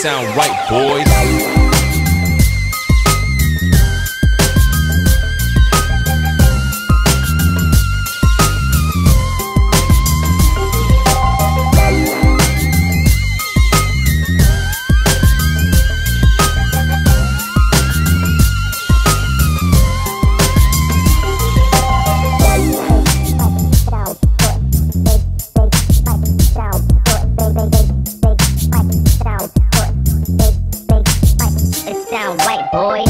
Sound right, boys. Boy.